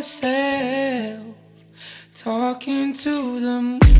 myself, talking to the moon.